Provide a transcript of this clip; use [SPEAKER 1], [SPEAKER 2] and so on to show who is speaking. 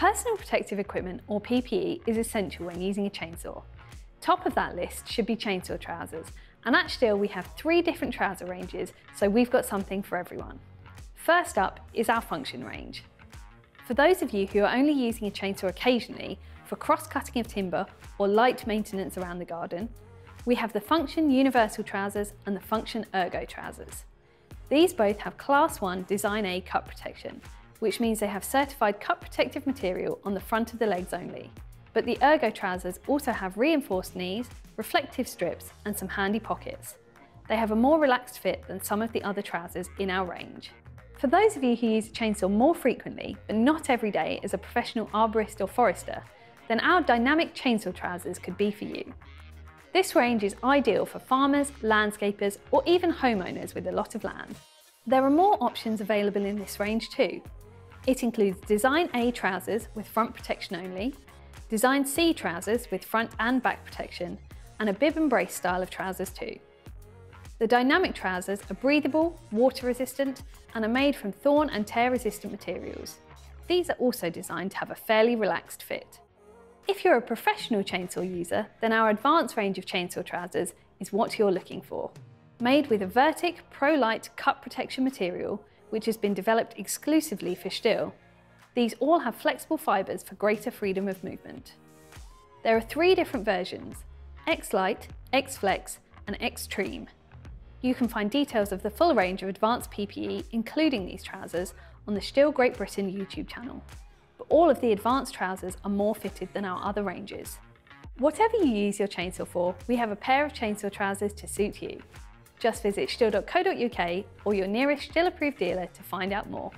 [SPEAKER 1] Personal protective equipment, or PPE, is essential when using a chainsaw. Top of that list should be chainsaw trousers, and at Stihl we have three different trouser ranges, so we've got something for everyone. First up is our function range. For those of you who are only using a chainsaw occasionally, for cross-cutting of timber or light maintenance around the garden, we have the Function Universal Trousers and the Function Ergo Trousers. These both have Class 1 Design A cut protection, which means they have certified cut protective material on the front of the legs only. But the Ergo trousers also have reinforced knees, reflective strips and some handy pockets. They have a more relaxed fit than some of the other trousers in our range. For those of you who use a chainsaw more frequently, but not every day as a professional arborist or forester, then our dynamic chainsaw trousers could be for you. This range is ideal for farmers, landscapers, or even homeowners with a lot of land. There are more options available in this range too. It includes Design A trousers with front protection only, Design C trousers with front and back protection, and a bib and brace style of trousers too. The dynamic trousers are breathable, water resistant, and are made from thorn and tear resistant materials. These are also designed to have a fairly relaxed fit. If you're a professional chainsaw user, then our advanced range of chainsaw trousers is what you're looking for. Made with a Vertic Pro-Lite cut protection material, which has been developed exclusively for Stihl. These all have flexible fibres for greater freedom of movement. There are three different versions, X-Light, X-Flex and X-TREEM. You can find details of the full range of advanced PPE, including these trousers, on the Stihl Great Britain YouTube channel But all of the advanced trousers are more fitted than our other ranges. Whatever you use your chainsaw for, we have a pair of chainsaw trousers to suit you. Just visit stihl.co.uk or your nearest Stihl approved dealer to find out more.